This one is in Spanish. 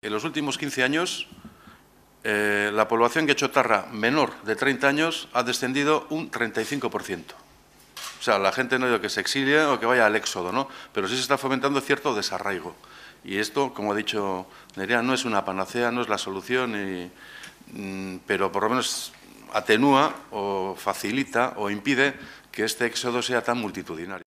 En los últimos 15 años, eh, la población guechotarra menor de 30 años ha descendido un 35%. O sea, la gente no digo que se exilie o que vaya al éxodo, ¿no? Pero sí se está fomentando cierto desarraigo. Y esto, como ha dicho Nerea, no es una panacea, no es la solución, mm, pero por lo menos atenúa o facilita o impide que este éxodo sea tan multitudinario.